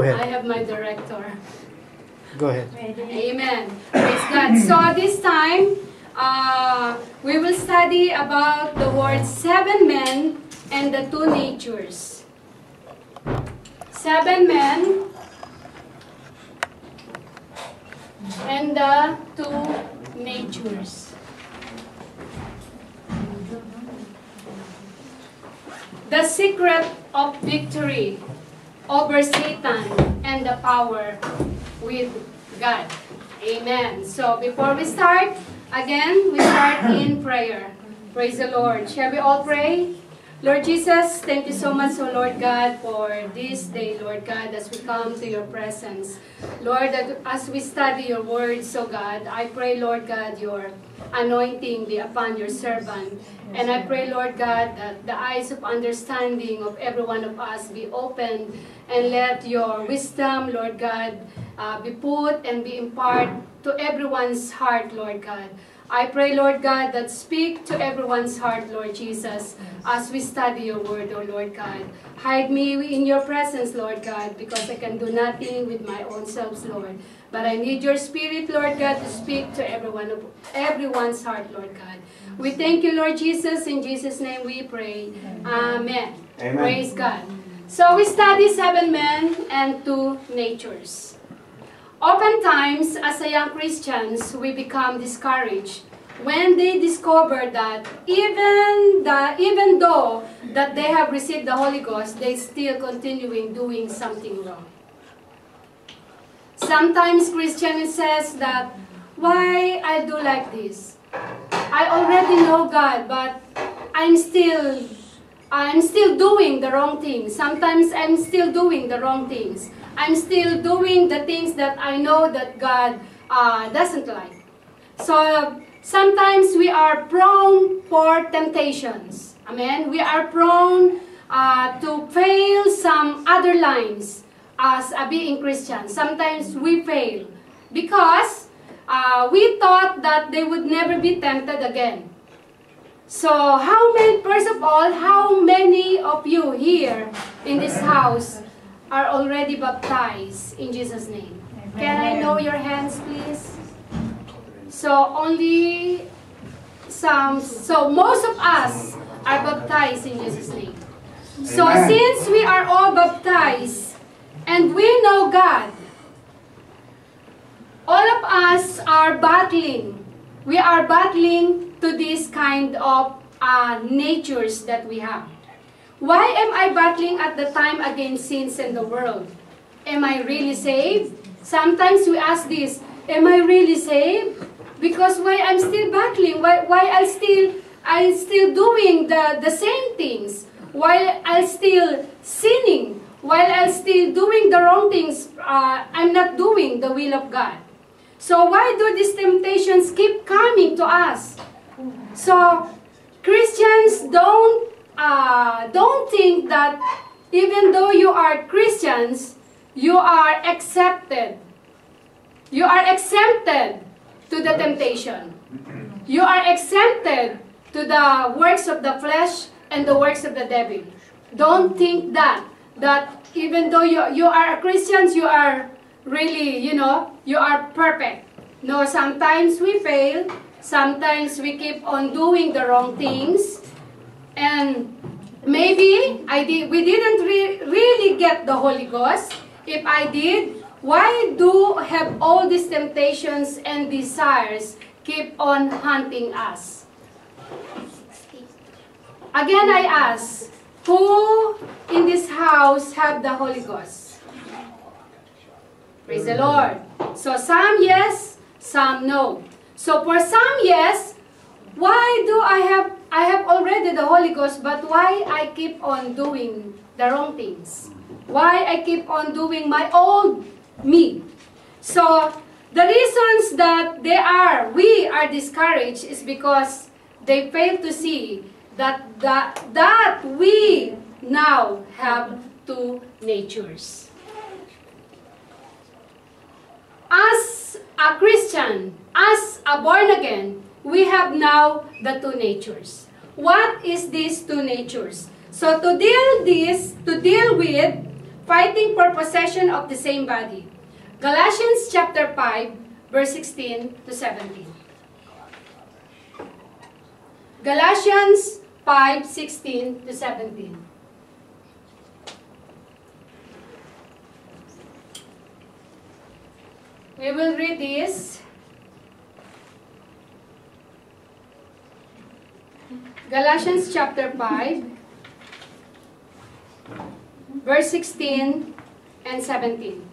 Go ahead. I have my director. Go ahead. Amen. Praise God. So this time, uh, we will study about the word seven men and the two natures. Seven men and the two natures. The secret of victory over Satan and the power with God. Amen. So before we start, again, we start in prayer. Praise the Lord. Shall we all pray? Lord Jesus, thank you so much, O Lord God, for this day, Lord God, as we come to your presence. Lord, as we study your words, O God, I pray, Lord God, your anointing be upon your servant. And I pray, Lord God, that the eyes of understanding of every one of us be opened and let your wisdom, Lord God, uh, be put and be imparted to everyone's heart, Lord God. I pray, Lord God, that speak to everyone's heart, Lord Jesus, as we study your word, O Lord God. Hide me in your presence, Lord God, because I can do nothing with my own selves, Lord. But I need your spirit, Lord God, to speak to everyone everyone's heart, Lord God. We thank you, Lord Jesus. In Jesus' name we pray. Amen. Amen. Praise God. So we study seven men and two natures. Oftentimes, as a young Christians, we become discouraged when they discover that even the, even though that they have received the Holy Ghost, they still continuing doing something wrong. Sometimes Christian says that, why I do like this? I already know God, but I'm still I'm still doing the wrong things. Sometimes I'm still doing the wrong things. I'm still doing the things that I know that God uh, doesn't like. So sometimes we are prone for temptations. Amen. We are prone uh, to fail some other lines as a being Christian. Sometimes we fail because uh, we thought that they would never be tempted again. So, how many, first of all, how many of you here in this house are already baptized in Jesus' name? Can I know your hands, please? So, only some, so most of us are baptized in Jesus' name. So, Amen. since we are all baptized and we know God, all of us are battling. We are battling to this kind of uh, natures that we have. Why am I battling at the time against sins in the world? Am I really saved? Sometimes we ask this, am I really saved? Because why I'm still battling? Why, why I still I still doing the, the same things? Why I still sinning? While I still doing the wrong things, uh, I'm not doing the will of God. So why do these temptations keep coming to us? So Christians don't uh, don't think that even though you are Christians, you are accepted. You are exempted to the temptation. You are exempted to the works of the flesh and the works of the devil. Don't think that that even though you you are Christians, you are really, you know, you are perfect. No, sometimes we fail. Sometimes we keep on doing the wrong things. And maybe I did, we didn't re- really get the Holy Ghost. If I did, why do have all these temptations and desires keep on hunting us? Again, I ask, who in this house have the Holy Ghost? Praise the Lord. So some yes, some no. So for some yes, why do I have I have already the Holy Ghost, but why I keep on doing the wrong things? Why I keep on doing my old me? So the reasons that they are we are discouraged is because they fail to see that that, that we now have two natures. As a Christian, as a born again, we have now the two natures. What is these two natures? So to deal this, to deal with, fighting for possession of the same body. Galatians chapter 5, verse 16 to 17. Galatians 5, 16 to 17. We will read this. Galatians chapter 5, verse 16 and 17.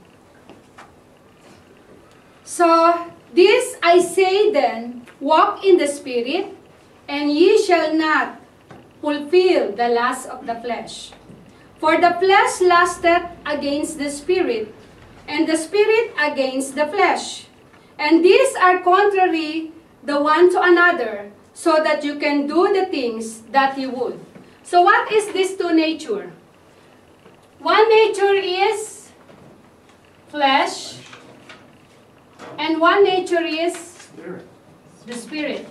So, this I say then, walk in the Spirit, and ye shall not fulfill the lust of the flesh. For the flesh lusteth against the Spirit, and the Spirit against the flesh. And these are contrary the one to another, so that you can do the things that you would. So what is this two nature? One nature is flesh, and one nature is Spirit. the spirit.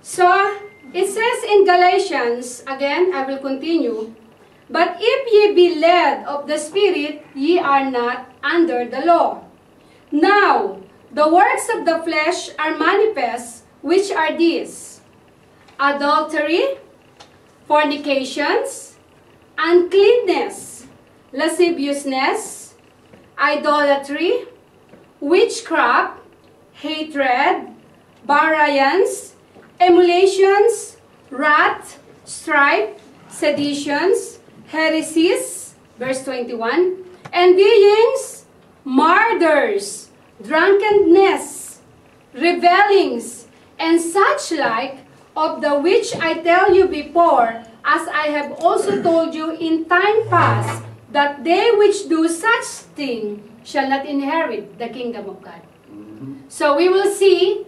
So, it says in Galatians, again, I will continue, But if ye be led of the Spirit, ye are not under the law. Now, the works of the flesh are manifest, which are these? Adultery, fornications, uncleanness, lasciviousness, idolatry, witchcraft, hatred, variance, emulations, wrath, strife, seditions, heresies, verse 21, envyings, murders, drunkenness, revelings, and such like, of the which I tell you before, as I have also told you in time past, that they which do such thing shall not inherit the kingdom of God. So we will see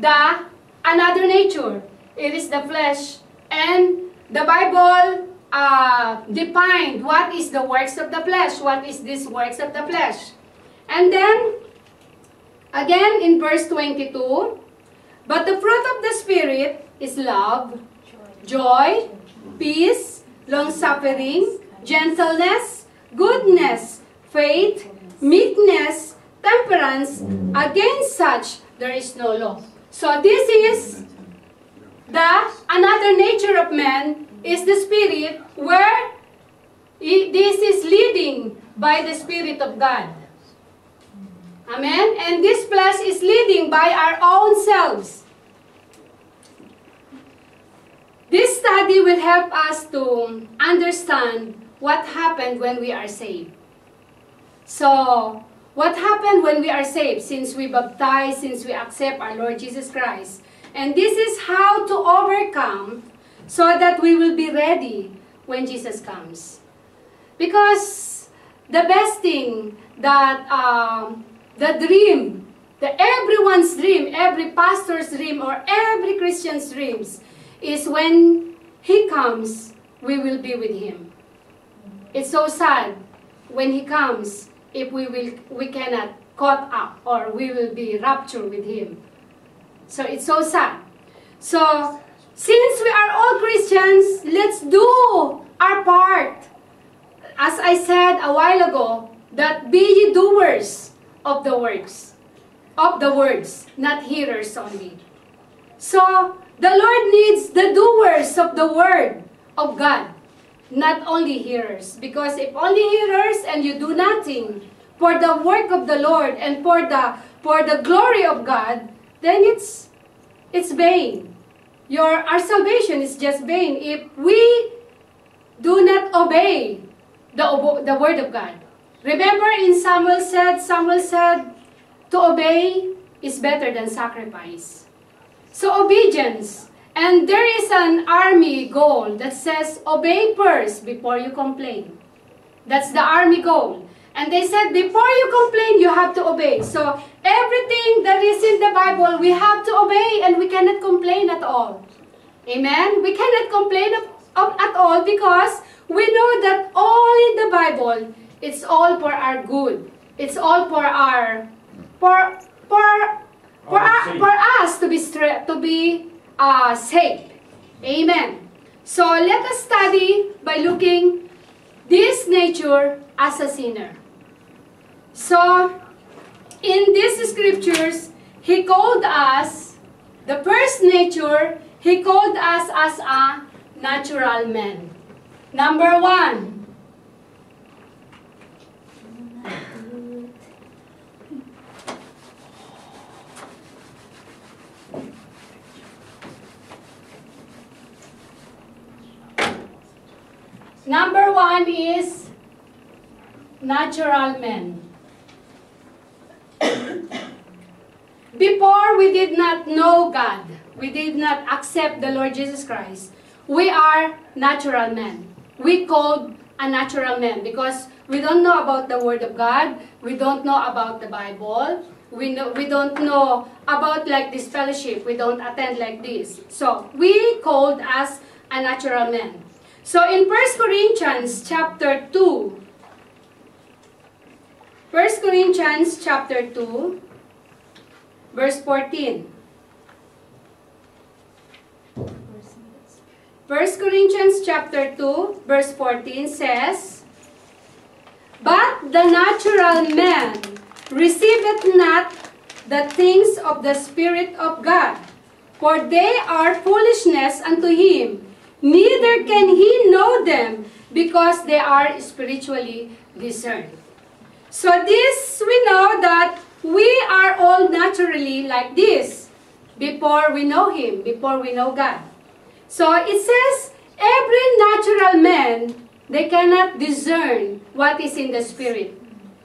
the another nature. It is the flesh. And the Bible uh, defined what is the works of the flesh. What is this works of the flesh? And then, again in verse 22, But the fruit of the Spirit is love, joy, peace, long-suffering, gentleness, goodness, faith, meekness, temperance. Against such there is no law. So this is the another nature of man is the spirit where this is leading by the spirit of God. Amen. And this flesh is leading by our own selves. This study will help us to understand what happened when we are saved. So, what happened when we are saved since we baptize, since we accept our Lord Jesus Christ? And this is how to overcome so that we will be ready when Jesus comes. Because the best thing that um, the dream, the everyone's dream, every pastor's dream or every Christian's dreams is when he comes, we will be with him. It's so sad when he comes if we will we cannot caught up or we will be raptured with him. So it's so sad. So since we are all Christians, let's do our part. As I said a while ago, that be ye doers of the works, of the words, not hearers only. So the Lord needs the doers of the word of God, not only hearers. Because if only hearers and you do nothing for the work of the Lord and for the for the glory of God, then it's it's vain. Your our salvation is just vain if we do not obey the the word of God. Remember in Samuel said Samuel said to obey is better than sacrifice. So obedience. And there is an army goal that says obey first before you complain. That's the army goal. And they said before you complain, you have to obey. So everything that is in the Bible, we have to obey and we cannot complain at all. Amen? We cannot complain of, of, at all because we know that all in the Bible, it's all for our good. It's all for our, for, for, for, Our for us to be to be uh, safe. Amen. So let us study by looking this nature as a sinner. So in these scriptures, he called us, the first nature, he called us as a natural man. Number one, Number one is natural men. Before we did not know God, we did not accept the Lord Jesus Christ, we are natural men. We called a natural man because we don't know about the Word of God, we don't know about the Bible, we, know, we don't know about like this fellowship, we don't attend like this. So, we called us a natural man. So in 1 Corinthians chapter 2, 1 Corinthians chapter 2, verse 14. 1 Corinthians chapter 2, verse 14 says, But the natural man receiveth not the things of the Spirit of God, for they are foolishness unto him, neither can he know them because they are spiritually discerned. So this we know that we are all naturally like this before we know him, before we know God. So it says every natural man they cannot discern what is in the spirit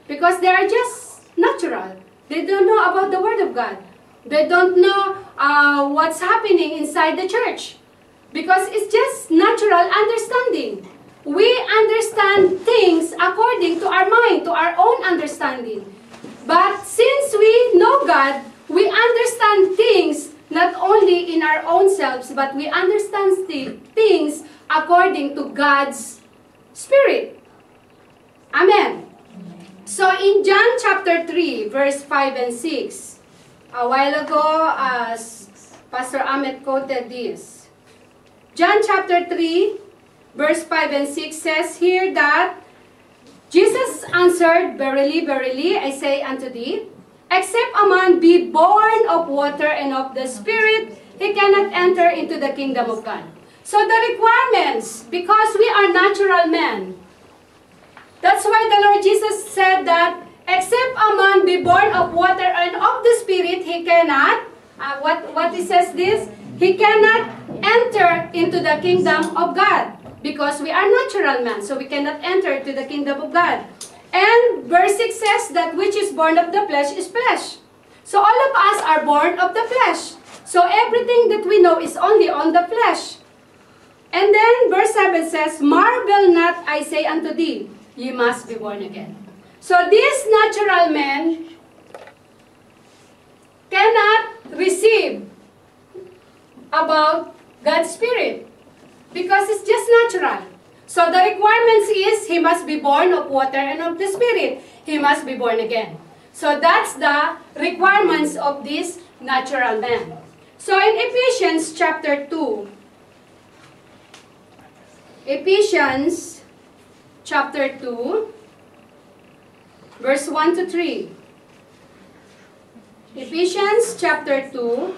because they are just natural. They don't know about the word of God. They don't know uh, what's happening inside the church because it's just natural understanding. We understand things according to our mind, to our own understanding. But since we know God, we understand things not only in our own selves, but we understand things according to God's Spirit. Amen. So in John chapter 3, verse 5 and 6, a while ago, as Pastor Ahmed quoted this, John chapter 3, verse 5 and 6 says here that Jesus answered, Verily, verily, I say unto thee, except a man be born of water and of the Spirit, he cannot enter into the kingdom of God. So the requirements, because we are natural men, that's why the Lord Jesus said that except a man be born of water and of the Spirit, he cannot, uh, what, what he says this? He cannot enter into the kingdom of God because we are natural men, so we cannot enter into the kingdom of God. And verse 6 says that which is born of the flesh is flesh. So all of us are born of the flesh. So everything that we know is only on the flesh. And then verse 7 says, Marvel not, I say unto thee, ye must be born again. So this natural man about God's Spirit because it's just natural. So the requirements is he must be born of water and of the Spirit. He must be born again. So that's the requirements of this natural man. So in Ephesians chapter 2, Ephesians chapter 2, verse 1 to 3. Ephesians chapter 2,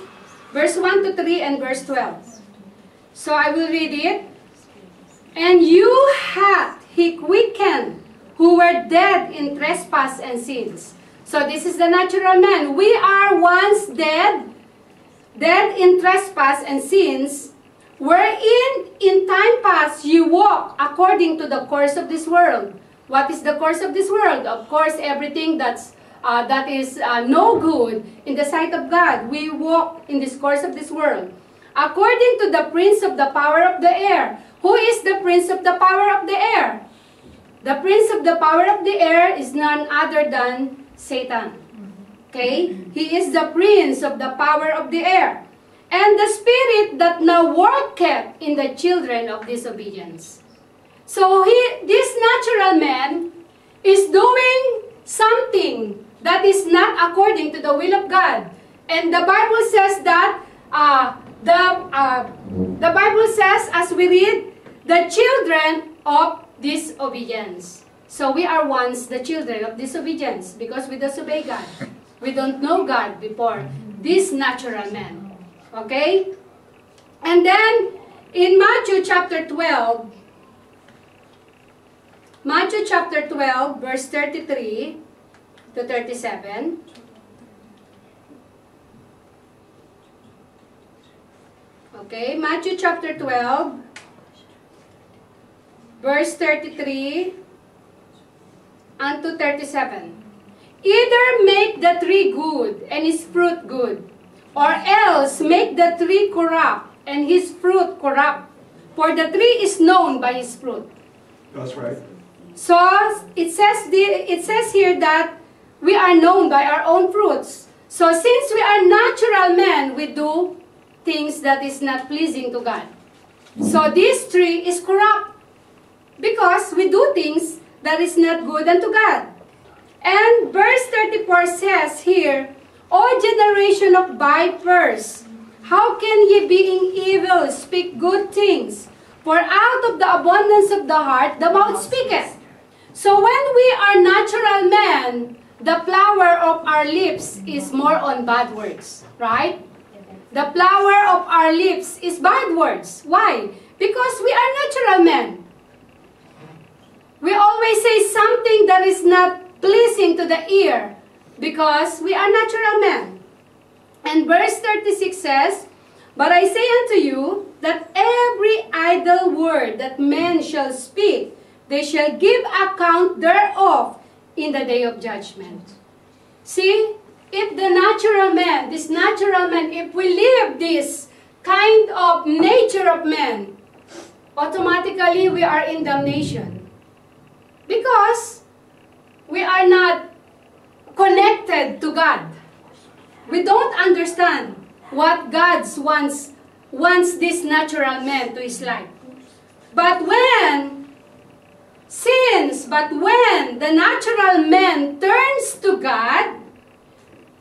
verse 1 to 3 and verse 12. So I will read it. And you hath he quickened who were dead in trespass and sins. So this is the natural man. We are once dead, dead in trespass and sins, wherein in time past you walk according to the course of this world. What is the course of this world? Of course, everything that's uh, that is uh, no good in the sight of God. We walk in this course of this world. According to the prince of the power of the air. Who is the prince of the power of the air? The prince of the power of the air is none other than Satan. Okay? He is the prince of the power of the air. And the spirit that now worketh in the children of disobedience. So he, this natural man is doing something that is not according to the will of God. And the Bible says that uh, the, uh, the Bible says, as we read, the children of disobedience. So we are once the children of disobedience because we disobey God. We don't know God before this natural man. Okay? And then in Matthew chapter 12, Matthew chapter 12, verse 33 to 37. Okay, Matthew chapter 12, verse 33 and to 37. Either make the tree good and its fruit good, or else make the tree corrupt and his fruit corrupt. For the tree is known by his fruit. That's right. So it says the, it says here that we are known by our own fruits. So since we are natural men, we do things that is not pleasing to God. So this tree is corrupt because we do things that is not good unto God. And verse 34 says here, O generation of vipers, how can ye being evil speak good things? For out of the abundance of the heart the mouth speaketh. So when we are natural men, the flower of our lips is more on bad words, right? The flower of our lips is bad words. Why? Because we are natural men. We always say something that is not pleasing to the ear because we are natural men. And verse 36 says, But I say unto you that every idle word that men shall speak, they shall give account thereof in the day of judgment. See, if the natural man, this natural man, if we live this kind of nature of man, automatically we are in damnation. Because we are not connected to God. We don't understand what God wants, wants this natural man to his life. But when sins, but when the natural man turns to God,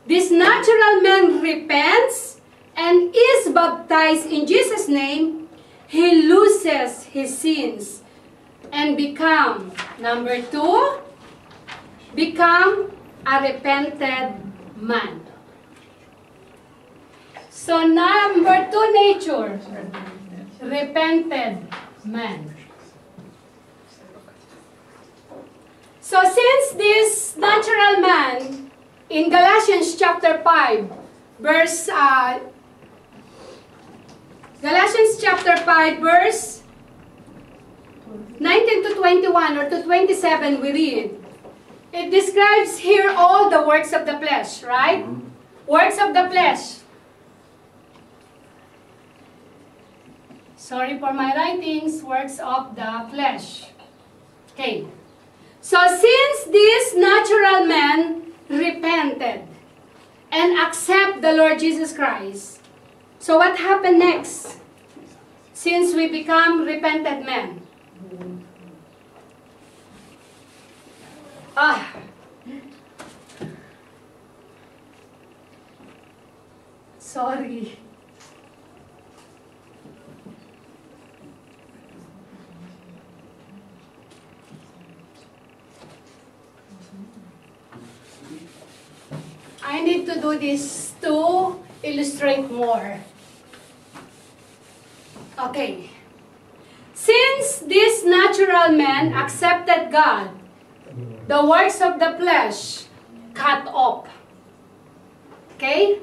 this natural man repents and is baptized in Jesus' name, he loses his sins and become, number two, become a repented man. So number two nature, repented man. So since this natural man, in Galatians chapter 5, verse, uh, Galatians chapter 5, verse 19 to 21 or to 27 we read, it describes here all the works of the flesh, right? Works of the flesh. Sorry for my writings, works of the flesh. Okay. So since this natural man repented and accept the Lord Jesus Christ, so what happened next? Since we become repented men, Ah. Sorry. I need to do this to illustrate more. Okay. Since this natural man accepted God, the works of the flesh cut off. Okay?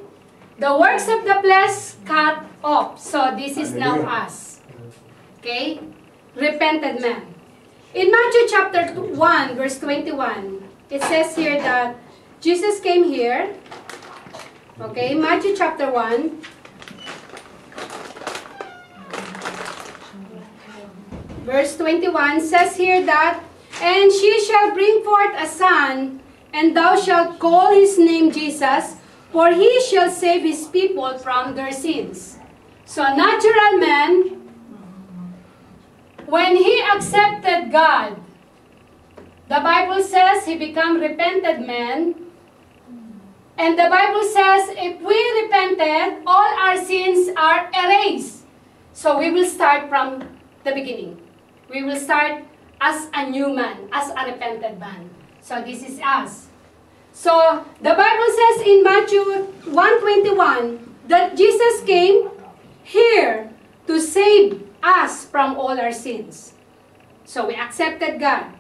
The works of the flesh cut off. So this is now us. Okay? Repented man. In Matthew chapter 1, verse 21, it says here that Jesus came here. Okay, Matthew chapter 1. Verse 21 says here that And she shall bring forth a son, and thou shalt call his name Jesus, for he shall save his people from their sins. So a natural man, when he accepted God, the Bible says he became repented man, And the Bible says if we repented, all our sins are erased. So we will start from the beginning. We will start as a new man, as a repented man. So this is us. So the Bible says in Matthew 121 that Jesus came here to save us from all our sins. So we accepted God.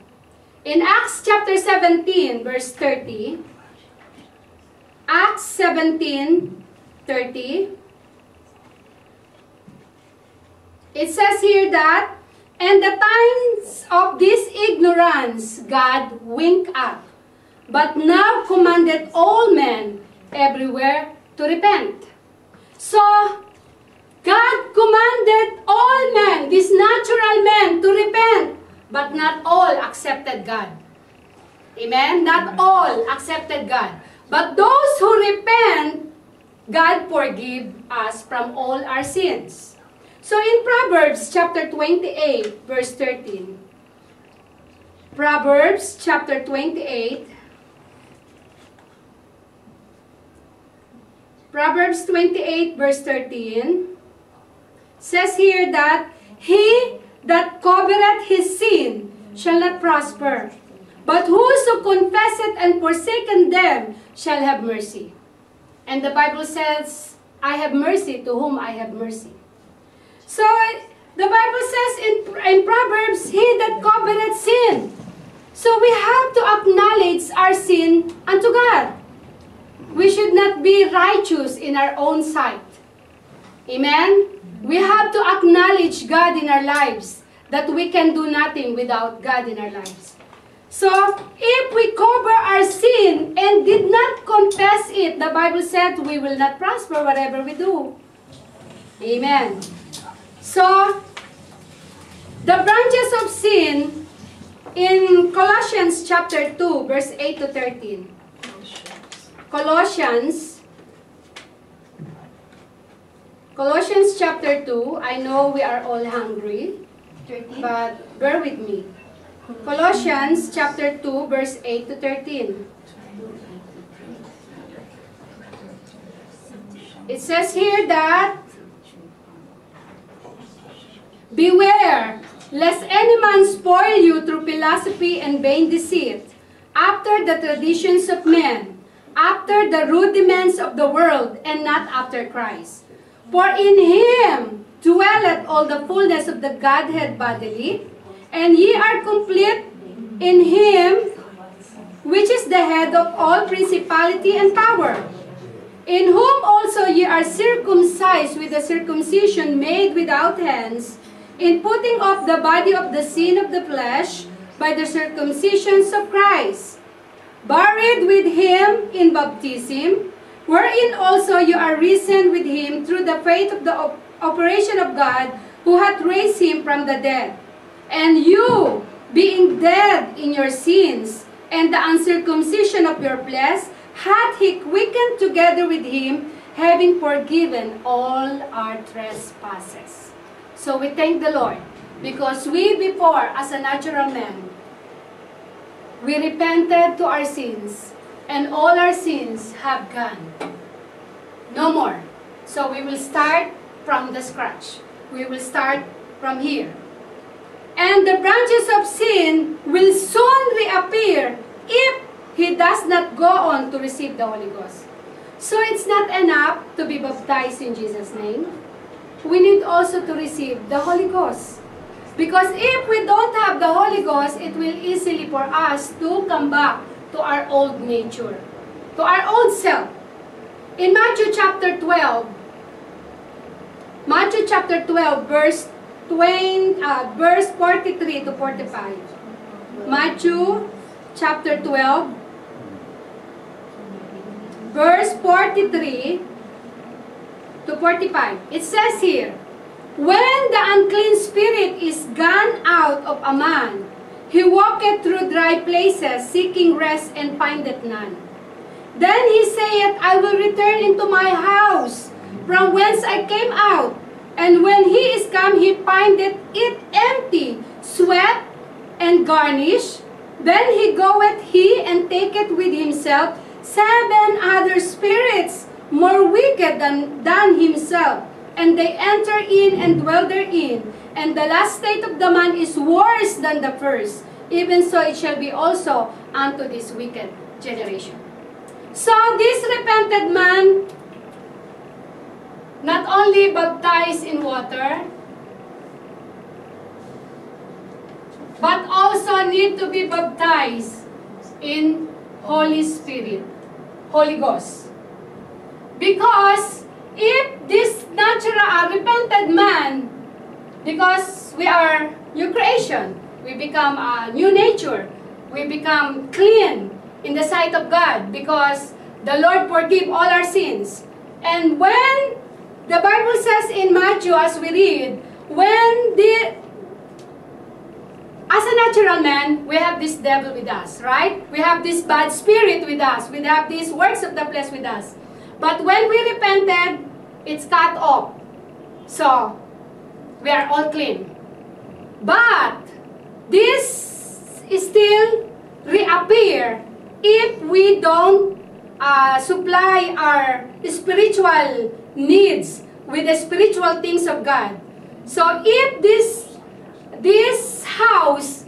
In Acts chapter 17, verse 30, Acts 17, 30, it says here that, And the times of this ignorance God winked at, but now commanded all men everywhere to repent. So, God commanded all men, these natural men, to repent, but not all accepted God. Amen? Not all accepted God. But those who repent, God forgive us from all our sins. So in Proverbs chapter 28, verse 13, Proverbs chapter 28, Proverbs 28, verse 13, says here that he that covereth his sin shall not prosper, but whoso confesseth and forsaken them shall have mercy. And the Bible says, I have mercy to whom I have mercy. So, the Bible says in, in Proverbs, he that covereth sin. So we have to acknowledge our sin unto God. We should not be righteous in our own sight. Amen? We have to acknowledge God in our lives, that we can do nothing without God in our lives. So, if we cover our sin and did not confess it, the Bible said we will not prosper whatever we do. Amen. So, the branches of sin in Colossians chapter 2, verse 8 to 13. Colossians Colossians chapter 2, I know we are all hungry, but bear with me. Colossians chapter 2, verse 8 to 13. It says here that, Beware, lest any man spoil you through philosophy and vain deceit, after the traditions of men, after the rudiments of the world, and not after Christ. For in him dwelleth all the fullness of the Godhead bodily, and ye are complete in him, which is the head of all principality and power, in whom also ye are circumcised with a circumcision made without hands, in putting off the body of the sin of the flesh by the circumcisions of Christ, buried with him in baptism, wherein also you are risen with him through the faith of the operation of God, who hath raised him from the dead. And you, being dead in your sins, and the uncircumcision of your flesh, hath he quickened together with him, having forgiven all our trespasses. So we thank the Lord, because we before, as a natural man, we repented to our sins, and all our sins have gone. No more. So we will start from the scratch. We will start from here. And the branches of sin will soon reappear if he does not go on to receive the Holy Ghost. So it's not enough to be baptized in Jesus' name. We need also to receive the Holy Ghost. Because if we don't have the Holy Ghost, it will easily for us to come back to our old nature, to our old self. In Matthew chapter 12, Matthew chapter 12, verse 20, uh, verse 43 to 45. Matthew chapter 12, verse 43 to 45. It says here, When the unclean spirit is gone out of a man, he walketh through dry places, seeking rest, and findeth none. Then he saith, I will return into my house, from whence I came out. And when he is come, he findeth it empty, swept, and garnished. Then he goeth he and taketh with himself seven other spirits more wicked than, than himself. And they enter in and dwell therein. And the last state of the man is worse than the first. Even so it shall be also unto this wicked generation. So this repented man not only baptized in water, but also need to be baptized in Holy Spirit, Holy Ghost. Because if this natural uh, repented man, because we are new creation, we become a new nature, we become clean in the sight of God because the Lord forgive all our sins. And when the Bible says in Matthew as we read, when the as a natural man, we have this devil with us, right? We have this bad spirit with us. We have these works of the flesh with us. But when we repented, it's cut off. So, we are all clean. But, this still reappear if we don't uh, supply our spiritual needs with the spiritual things of God. So if this this house,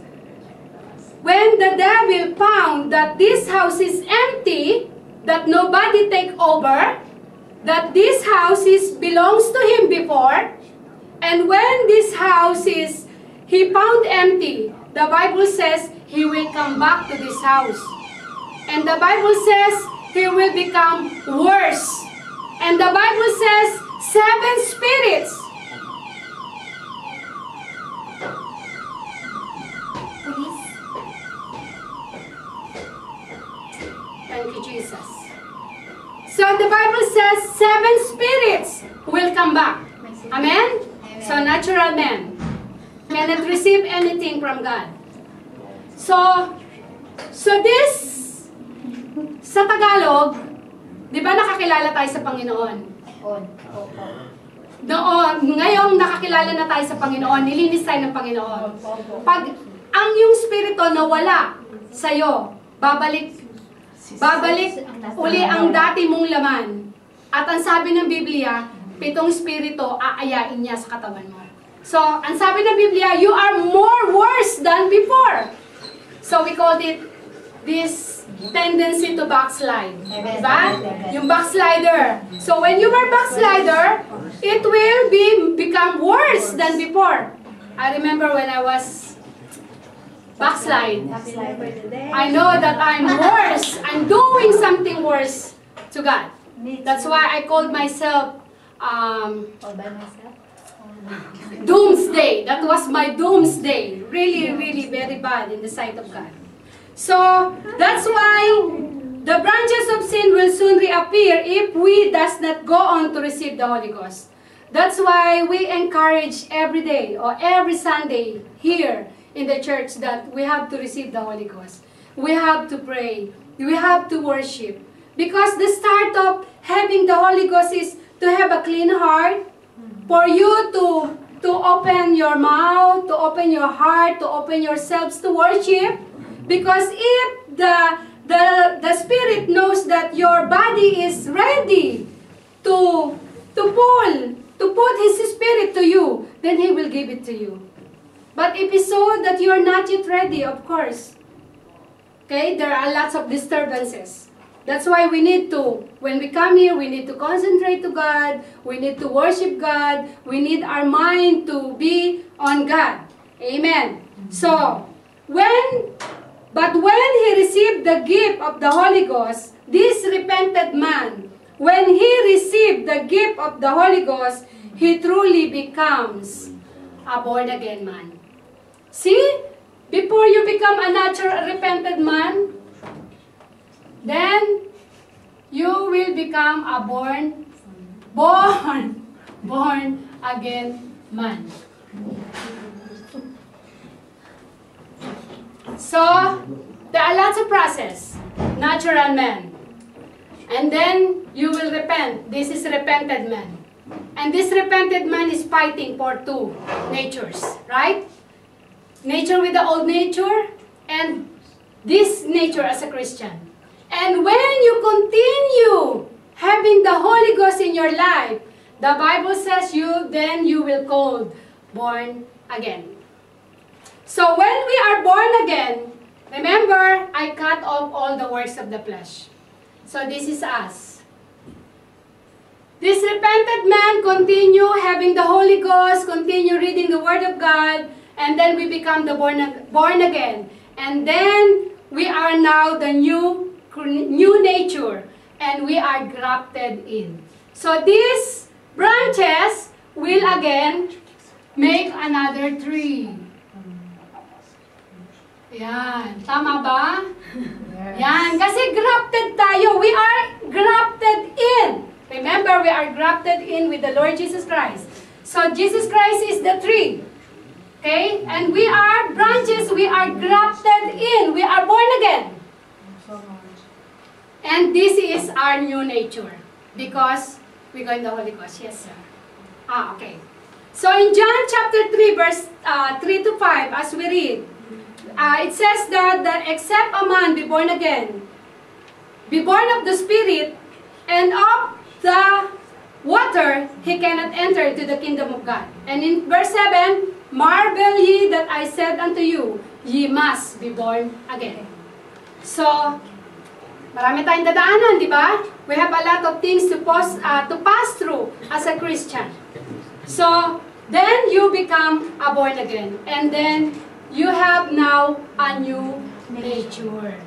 when the devil found that this house is empty, that nobody take over, that this house is belongs to him before, and when this house is he found empty, the Bible says he will come back to this house. And the Bible says he will become worse. And the Bible says seven spirits Thank you, Jesus. So the Bible says seven spirits will come back. Amen? So natural man cannot receive anything from God. So, so this, sa Tagalog, di ba nakakilala tayo sa Panginoon? Noon, ngayong nakakilala na tayo sa Panginoon, nilinis tayo ng Panginoon. Pag ang yung spirito nawala sa'yo, babalik Babalik uli ang dati mong laman. At ang sabi ng Biblia, pitong spirito aayain niya sa katawan mo. So, ang sabi ng Biblia, you are more worse than before. So, we called it this tendency to backslide. Diba? Yung backslider. So, when you are backslider, it will be become worse than before. I remember when I was backslide. I know that I'm worse. I'm doing something worse to God. That's why I called myself um, doomsday. That was my doomsday. Really, really very bad in the sight of God. So, that's why the branches of sin will soon reappear if we does not go on to receive the Holy Ghost. That's why we encourage every day or every Sunday here in the church that we have to receive the Holy Ghost. We have to pray. We have to worship. Because the start of having the Holy Ghost is to have a clean heart, for you to, to open your mouth, to open your heart, to open yourselves to worship. Because if the, the, the Spirit knows that your body is ready to, to pull, to put His Spirit to you, then He will give it to you. But if it's so that you are not yet ready, of course, okay, there are lots of disturbances. That's why we need to, when we come here, we need to concentrate to God, we need to worship God, we need our mind to be on God. Amen. So, when, but when he received the gift of the Holy Ghost, this repented man, when he received the gift of the Holy Ghost, he truly becomes a born again man. See, before you become a natural repented man, then you will become a born, born, born again man. So, there are lots of process. Natural man. And then you will repent. This is repented man. And this repented man is fighting for two natures, right? Nature with the old nature and this nature as a Christian. And when you continue having the Holy Ghost in your life, the Bible says you then you will called born again. So when we are born again, remember I cut off all the works of the flesh. So this is us. This repented man continue having the Holy Ghost, continue reading the Word of God, and then we become the born, born again. And then we are now the new, new nature, and we are grafted in. So these branches will again make another tree. Yan. Tama ba? Yes. Yan. Kasi grafted tayo. We are grafted in. Remember, we are grafted in with the Lord Jesus Christ. So, Jesus Christ is the tree. Okay? And we are branches, we are grafted in. We are born again. And this is our new nature. Because we go in the Holy Ghost. Yes, sir. Ah, okay. So, in John chapter 3, verse uh, 3 to 5, as we read, uh, it says that, that except a man be born again, be born of the Spirit, and of the water, he cannot enter into the kingdom of God. And in verse 7, Marvel ye that I said unto you, ye must be born again. So, marami tayong dadaanan, di ba? We have a lot of things to pass, uh, to pass through as a Christian. So, then you become a born again. And then, you have now a new nature.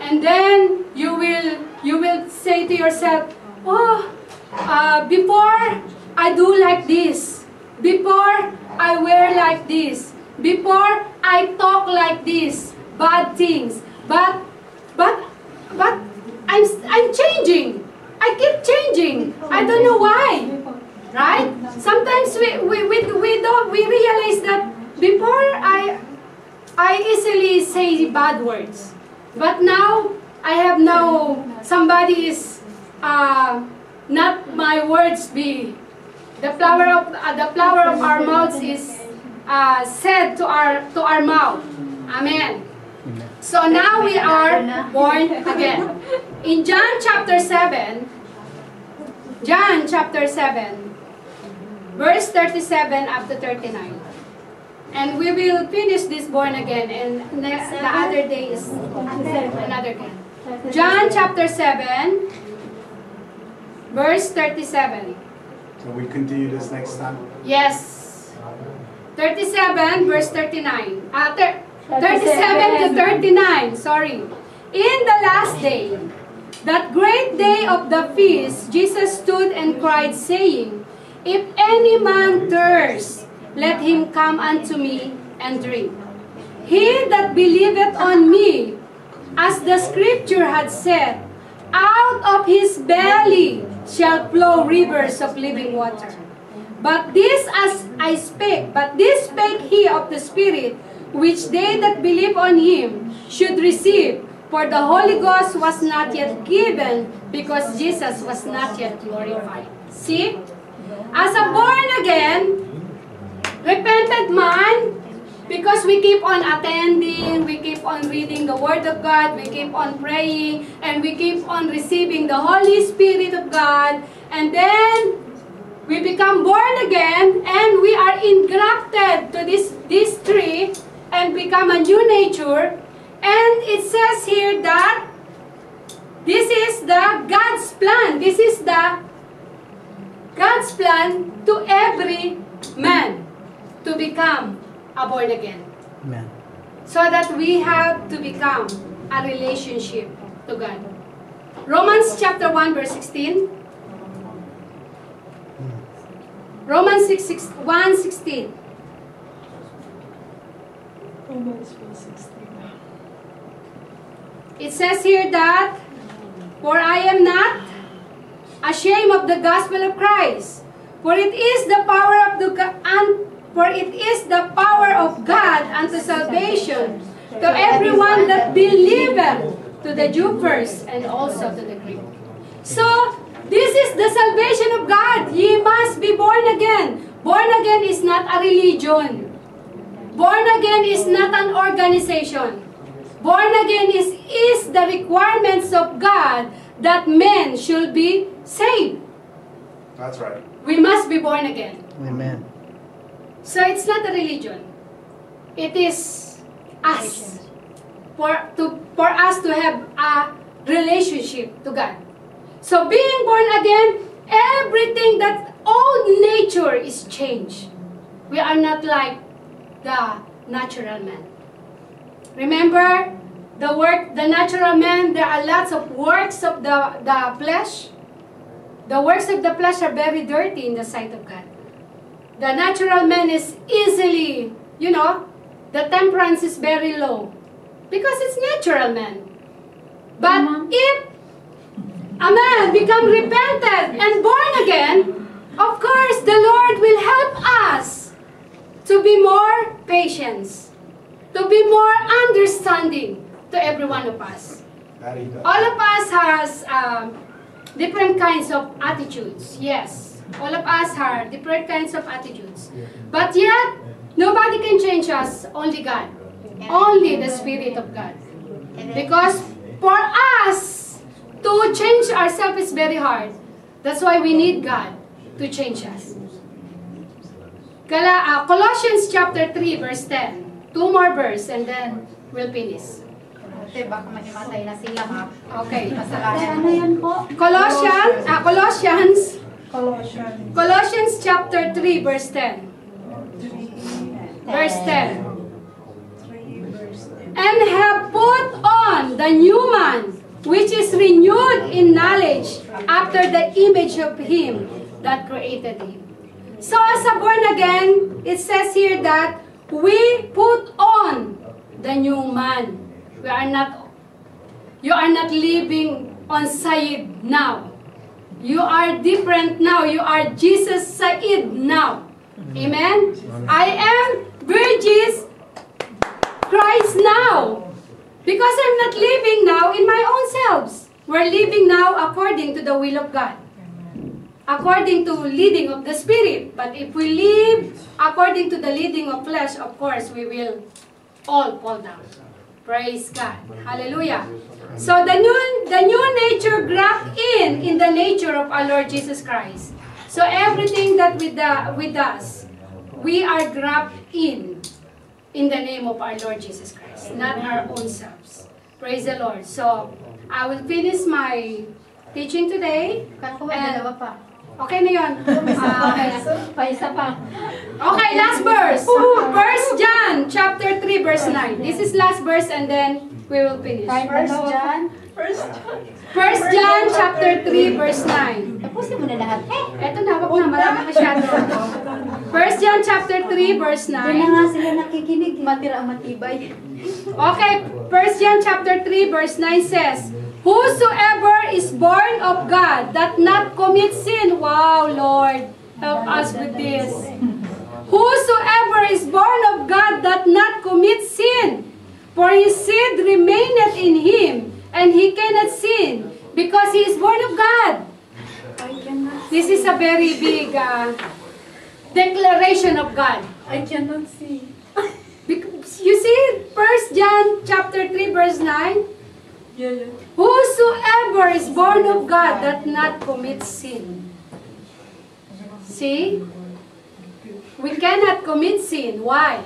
And then, you will, you will say to yourself, oh, uh, before I do like this, before I wear like this, before I talk like this, bad things, but, but, but I'm, I'm changing. I keep changing. I don't know why. Right? Sometimes we, we, we, we, don't, we realize that before I, I easily say the bad words. But now, I have no, somebody is uh, not my words be. The flower of uh, the flower of our mouths is uh, said to our to our mouth. Amen. So now we are born again. In John chapter 7, John chapter 7, verse 37 up to 39. And we will finish this born again and the, the other day is another again. John chapter 7, Verse 37. So we continue this next time? Yes. 37, verse 39. Uh, 37 to 39, sorry. In the last day, that great day of the feast, Jesus stood and cried, saying, If any man thirst, let him come unto me and drink. He that believeth on me, as the scripture had said, out of his belly shall flow rivers of living water. But this as I spake, but this spake he of the Spirit, which they that believe on him should receive. For the Holy Ghost was not yet given, because Jesus was not yet glorified. See? As a born again, repented man, because we keep on attending, we keep on reading the Word of God, we keep on praying, and we keep on receiving the Holy Spirit of God. And then we become born again and we are engrafted to this, this tree and become a new nature. And it says here that this is the God's plan. This is the God's plan to every man to become a born again. Amen. So that we have to become a relationship to God. Romans chapter 1 verse 16. Romans 6, 6, 1 16. Romans 1:16. It says here that, For I am not ashamed of the gospel of Christ, for it is the power of the un, For it is the power of God unto salvation to everyone that believeth, to the Jew first, and also to the Greek. So, this is the salvation of God. Ye must be born again. Born again is not a religion. Born again is not an organization. Born again is, is the requirements of God that men should be saved. That's right. We must be born again. Amen. So it's not a religion. It is us. For, to, for us to have a relationship to God. So being born again, everything that old nature is changed. We are not like the natural man. Remember the work, the natural man, there are lots of works of the, the flesh. The works of the flesh are very dirty in the sight of God. The natural man is easily, you know, the temperance is very low because it's natural man. But if a man become repented and born again, of course the Lord will help us to be more patient, to be more understanding to every one of us. That he does. All of us has um, different kinds of attitudes. Yes, all of us have different kinds of attitudes. But yet, nobody can change us. Only God. Only the Spirit of God. Because for us to change ourselves is very hard. That's why we need God to change us. Uh, Colossians chapter 3 verse 10. Two more verse and then we'll finish. Ate, baka mahimatay na sila ha. Okay. Kasalanan? Colossians, ah, Colossians, Colossians Colossians chapter 3 verse 10. 3, Verse 10. 3 verse 10. And have put on the new man, which is renewed in knowledge after the image of him that created him. So as a born again, it says here that we put on the new man. We are not, you are not living on Said now. You are different now. You are Jesus Said now. Amen? I am Virgis Christ now. Because I'm not living now in my own selves. We're living now according to the will of God. According to leading of the Spirit. But if we live according to the leading of flesh, of course, we will all fall down. Praise God. Hallelujah. So the new, the new nature graft in in the nature of our Lord Jesus Christ. So everything that with, the, with us, we are graft in in the name of our Lord Jesus Christ, not our own selves. Praise the Lord. So, I will finish my teaching today. And-. Okay na yun. Ah, okay. Pa isa pa. Okay, last verse. First John chapter 3 verse 9. This is last verse and then we will finish. First John. First First John chapter 3 verse 9. Tapusin mo na lahat. Eh! Eto na, wag na, marami masyado. First John chapter 3 verse 9. nga sila nakikinig. Matira ang matibay. Okay, First John chapter 3 verse 9 says, Whosoever is born of God that not commit sin. Wow, Lord, help us with this. Whosoever is born of God that not commit sin, for his seed remaineth in him, and he cannot sin, because he is born of God. I cannot, This is a very big uh, declaration of God. I cannot see. Because you see, First John chapter 3 verse 9, Yeah, yeah. Whosoever is born of God that not commit sin. See? We cannot commit sin. Why?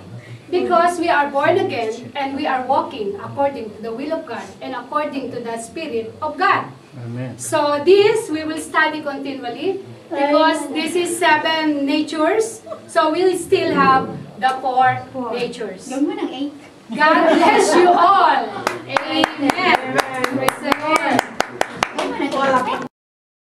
Because we are born again and we are walking according to the will of God and according to the Spirit of God. Amen. So this we will study continually because this is seven natures. So we'll still have the four natures. Ng 8. God bless you all. Amen. Praise the Lord.